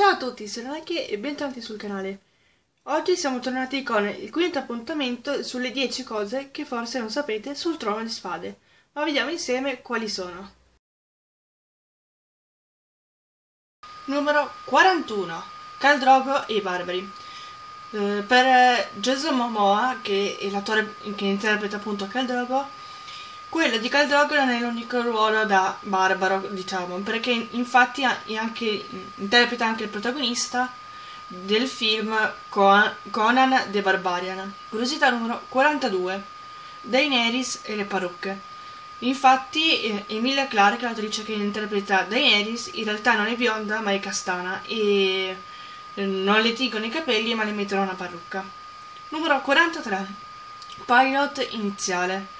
Ciao a tutti, sono Nike e bentornati sul canale. Oggi siamo tornati con il quinto appuntamento sulle 10 cose che forse non sapete sul trono di spade, ma vediamo insieme quali sono. Numero 41. Caldrogo e i barbari. Eh, per Jason Momoa, che è l'attore che interpreta appunto Caldrogo, quello di Khal Drogo non è l'unico ruolo da barbaro, diciamo, perché infatti anche, interpreta anche il protagonista del film Conan the Barbarian. Curiosità numero 42. Daenerys e le parrucche. Infatti eh, Emilia Clarke, l'attrice che interpreta Daenerys, in realtà non è bionda ma è castana e eh, non le tingono i capelli ma le mettono una parrucca. Numero 43. Pilot iniziale.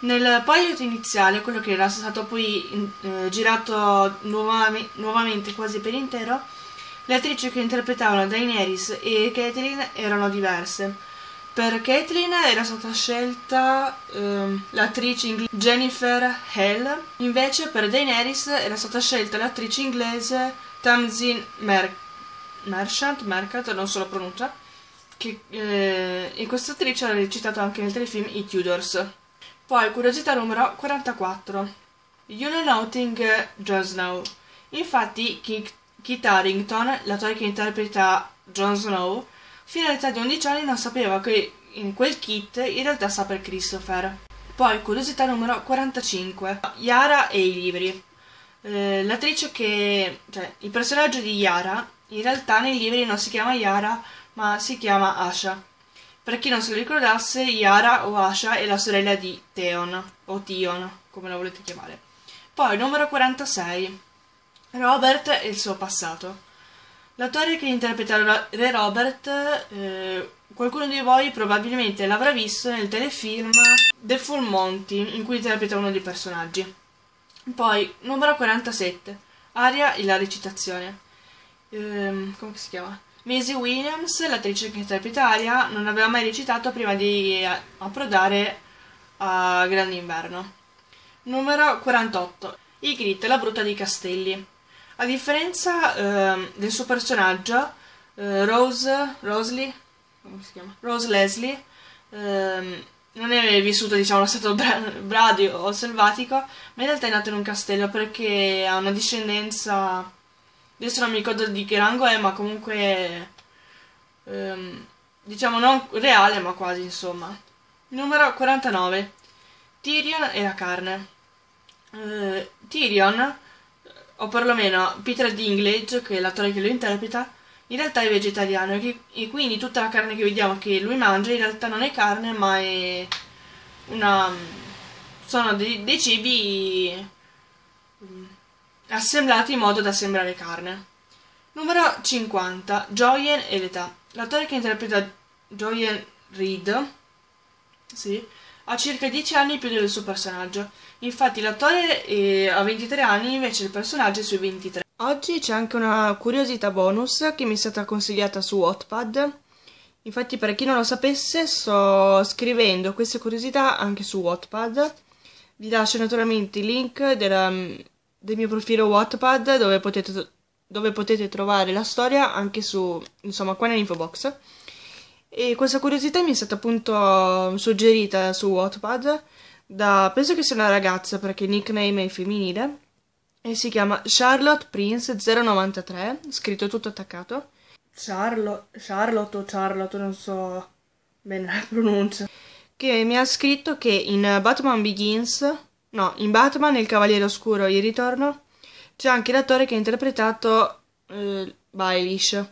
Nel pilot iniziale, quello che era stato poi eh, girato nuovame, nuovamente quasi per intero, le attrici che interpretavano Daenerys e Catelyn erano diverse. Per Catelyn era stata scelta eh, l'attrice inglese Jennifer Hale, invece per Daenerys era stata scelta l'attrice inglese Tamzin Mer Merchant, Mercat, non so la pronuncia, che, eh, e questa attrice ha recitato anche nel telefilm I Tudors. Poi, curiosità numero 44. You know nothing, Jon Snow. Infatti, Kit Harington, l'attore che interpreta Jon Snow, fino all'età di 11 anni non sapeva che in quel kit in realtà sta per Christopher. Poi, curiosità numero 45. Yara e i libri. Eh, l'attrice che... cioè, il personaggio di Yara in realtà nei libri non si chiama Yara, ma si chiama Asha. Per chi non se lo ricordasse, Yara o Asha è la sorella di Theon, o Tion, come la volete chiamare. Poi, numero 46. Robert e il suo passato. L'attore che interpreta Re Robert, eh, qualcuno di voi probabilmente l'avrà visto nel telefilm The Full Monty, in cui interpreta uno dei personaggi. Poi, numero 47. Aria e la recitazione. Eh, come si chiama? Maisie Williams, l'attrice che interpreta Aria, non aveva mai recitato prima di approdare a Grande Inverno. Numero 48. Ygritte, la brutta dei castelli. A differenza eh, del suo personaggio, eh, Rose, chiama? Rose Leslie, eh, non è vissuto, diciamo, lo stato bra- bradio o selvatico, ma in realtà è nato in un castello perché ha una discendenza adesso non mi ricordo di che rango è, ma comunque ehm, diciamo non reale, ma quasi insomma. Numero 49. Tyrion e la carne. Eh, Tyrion, o perlomeno Peter Dinklage, che è l'attore che lo interpreta, in realtà è vegetariano e, quindi tutta la carne che vediamo che lui mangia in realtà non è carne, ma è una sono dei, dei cibi assemblati in modo da sembrare carne. Numero 50. Joyen e l'età. L'attore che interpreta Joyen Reed sì, ha circa 10 anni più del suo personaggio. Infatti l'attore ha 23 anni, invece il personaggio è sui 23. Oggi c'è anche una curiosità bonus che mi è stata consigliata su Wattpad. Infatti per chi non lo sapesse sto scrivendo queste curiosità anche su Wattpad. Vi lascio naturalmente il link della del mio profilo Wattpad dove potete, dove potete trovare la storia anche su, insomma, qua nell'info box. E questa curiosità mi è stata appunto suggerita su Wattpad da, penso che sia una ragazza perché il nickname è femminile e si chiama Charlotte Prince 093, scritto tutto attaccato. Charlotte, Charlotte o Charlotte, non so bene la pronuncia. Che mi ha scritto che in Batman Begins No, in Batman, il Cavaliere Oscuro il Ritorno c'è anche l'attore che ha interpretato eh, Baelish.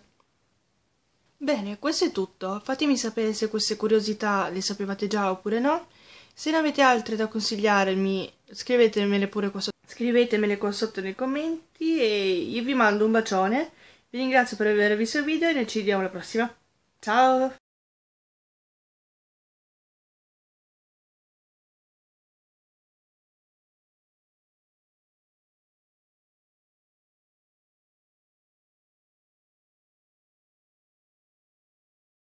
Bene, questo è tutto. Fatemi sapere se queste curiosità le sapevate già oppure no. Se ne avete altre da consigliarmi, scrivetemele pure qua sotto. Scrivetemele qua sotto nei commenti e io vi mando un bacione. Vi ringrazio per aver visto il video e noi ci vediamo alla prossima. Ciao!